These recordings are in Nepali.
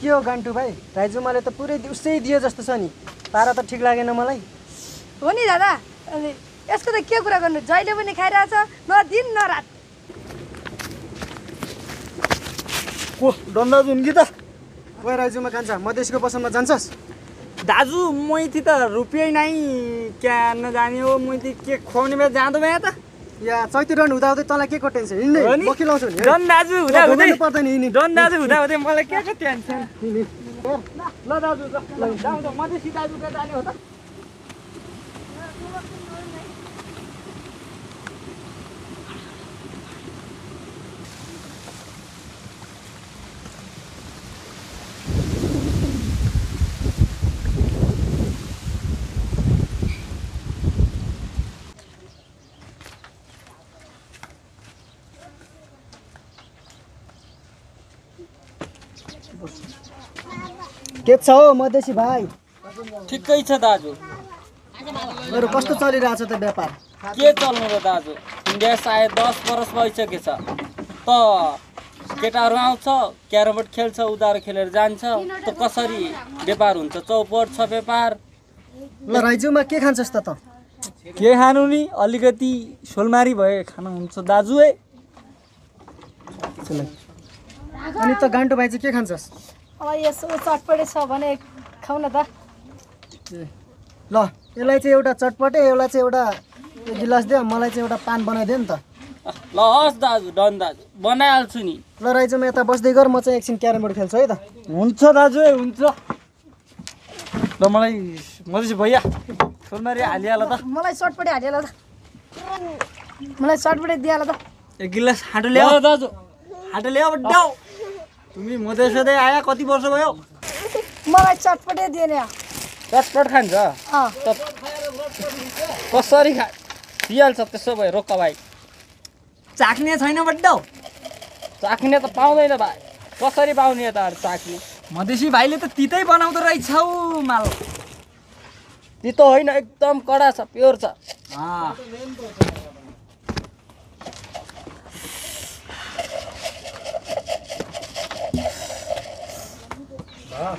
के हो गान्टु भाइ राइजुमाले त पुरै उसै दियो जस्तो छ नि। तारा त ठिक लागेन मलाई। हो नि दादा अनि यसको त के कुरा गर्नु? जहिले पनि खाइरहेछ न दिन न रात। को डन्दाजु हुन् कि त? ओ राइजुमा कान्छा मधेसको पसलमा जान्छस्? दाजु मैथी त रुपियाँ नै क्या न जाने हो। मैथी के खुवाउने बेला जाँदो भए त। या चैते रन हुँदाहुँदै तँलाई के को टेन्सन हिँड्ने? म खिलाउँछु नि डन दाजु हुँदा हुँदै पर्दैन हिँड्ने डन दाजु हुँदा हुँदै मलाई के को टेन्सन। ल दाजु ल जाउँ त मधेसी दाजु कहाँ जाने हो त के छ हौ मधेसी भाइ? ठिकै छ दाजु। मेरो कस्तो चलिरहेछ त व्यापार? के चल्नु र दाजु? इन्डिया सायद दस वर्ष भइसकेछ। त केटाहरू आउँछ क्यारमबोर्ड खेल्छ उधारो खेलेर जान्छ। त कसरी व्यापार हुन्छ? चौपट छ व्यापार। ल राइजुमा के खान्छस् त त? के खानु नि? अलिकति सोलमारी भए खाना हुन्छ दाजु है अनि त गान्टु भाइ चाहिँ के खान्छस्? अब यसो चटपटे छ भने खाउ न त। ए, ल यसलाई चाहिँ एउटा चटपटे यसलाई चाहिँ एउटा एक गिलास दे मलाई चाहिँ एउटा पान बनाइदियो नि त। ल हस् दाजु डन दाजु बनाइहाल्छु नि। ल राइजुमा यता बस्दै गर म चाहिँ एकछिन क्यारम बोर्ड खेल्छु है त। हुन्छ दाजु है हुन्छ। ल मलाई मधेसी भैया सोलमारी हालिहाल त। मलाई चटपटे हालिहाल त। मलाई चटपटे दिइहाल त। एक गिलास हाटो ल्याऊ। दाजु। हाटो ल्याऊ तिमी मधेस हुँदै आया कति वर्ष भयो मलाई चटपटे दिएन। चटपट खान्छ? कसरी खा दिइहाल्छ त्यसो भए रोक्क भाइ। चाख्ने छैन बड्डाउ चाख्ने त पाउँदैन भाइ। कसरी पाउने त चाख्ने? मधेसी भाइले त तितै बनाउँदो रहेछ हौ माल। तितो होइन एकदम कडा छ प्योर छ।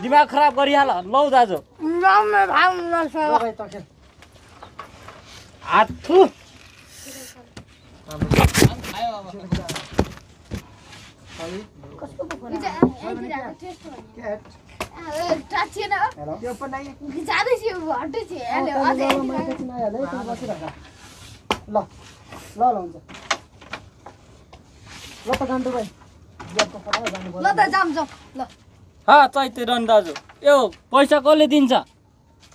दिमाग खराब गरिहाल। लौ दाजु। ल। ल ल ल हुन्छ। ल त भाइ। जानु ल त जाम जाउँ ल। हा चैते डन दाजु। यो पैसा कसले दिन्छ?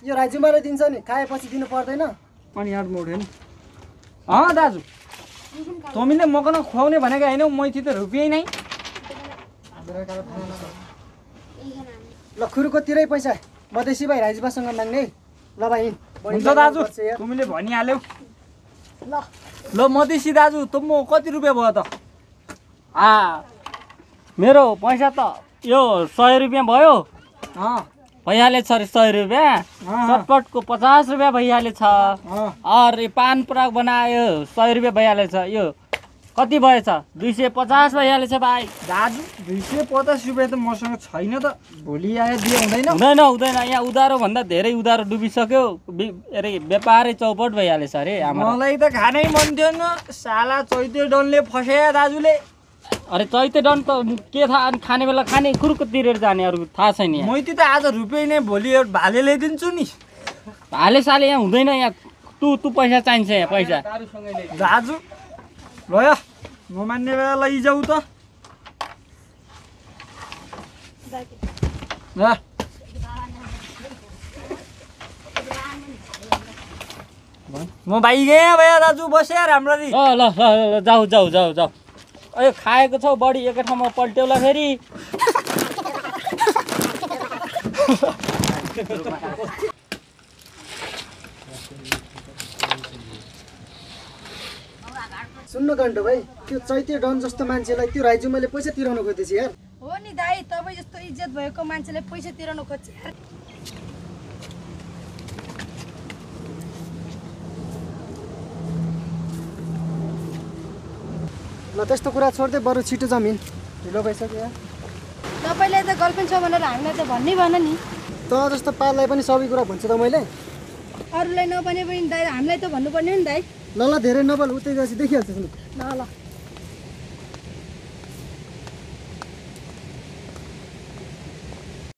यो राइजुमाले दिन्छ नि खाएपछि दिनु पर्दैन। अनि याद मोड्यो नि अँ दाजु। तमीले मकन खुवाउने भनेको होइन मैथी त रुपियाँ नै। ल खुरुको तिरै पैसा। मधेसी भाइ राइजुमासँग माग्ने। है ल भाइ हुन्छ दाजु। यार। तिमीले भनिहाल्यौ। ल। ल मधेसी दाजु त म कति रुपियाँ भयो त? आ मेरो पैसा त यो सय रुपियाँ भयो। अँ, भइहालेछ अरे सय रुपियाँ। चटपटको पचास रुपियाँ भइहालेछ अँ। अरे पान पराग बनायो सय रुपियाँ भइहालेछ यो कति भएछ दुई सय पचास भइहालेछ भाइ। दाजु दुई सय पचास रुपियाँ त मसँग छैन त। भोलि आएर दिए हुँदैन। हुँदैन हुँदैन। यहाँ उधारो भन्दा धेरै उधारो डुबिसक्यो। अरे व्यापारै चौपट भइहालेछ अरे मलाई त खानै मन थिएन। साला चैते डनले फसायो दाजुले। अरे चैते डन त के थाहा अनि खाने बेला खाने कुर्को तिरेर जाने अरू थाहा छैन यहाँ। मैती त आज रुपियाँ नै भोलि एउटा भाले ल्याइदिन्छु नि। हाले साले यहाँ हुँदैन यहाँ। तु तु पैसा चाहिन्छ यहाँ पैसा। दाजु भयो नमान्ने बेला लैजाऊ त। म भाइ गएँ भयो दाजु बस्या राम्ररी। ल ल, ल जाऊ जाऊ जाऊ जाऊ। अयो खाएको छौ बढी एकै ठाउँमा पल्ट्यौला फेरि। सुन्नु घन्टो भाइ त्यो चैते डन जस्तो मान्छेलाई त्यो राइजु मैले पैसा तिराउनु खोज्दैछु यार। हो नि दाई तपाईँ जस्तो इज्जत भएको मान्छेले पैसा तिराउनु खोज्छ ल त्यस्तो कुरा छोड्दै बरु छिटो जमिन। ढिलो भइसक्यो। यार तपाईँले त गर्लफ्रेन्ड छ भनेर हामीलाई त भन्नै भन नि। त जस्तो पाललाई पनि सबै कुरा भन्छु त मैले। अरूलाई नभने पनि दाइ हामीलाई त भन्नुपर्ने हो नि दाइ। ल ल धेरै नबल उतै गएपछि देखिहाल्छ ल ल।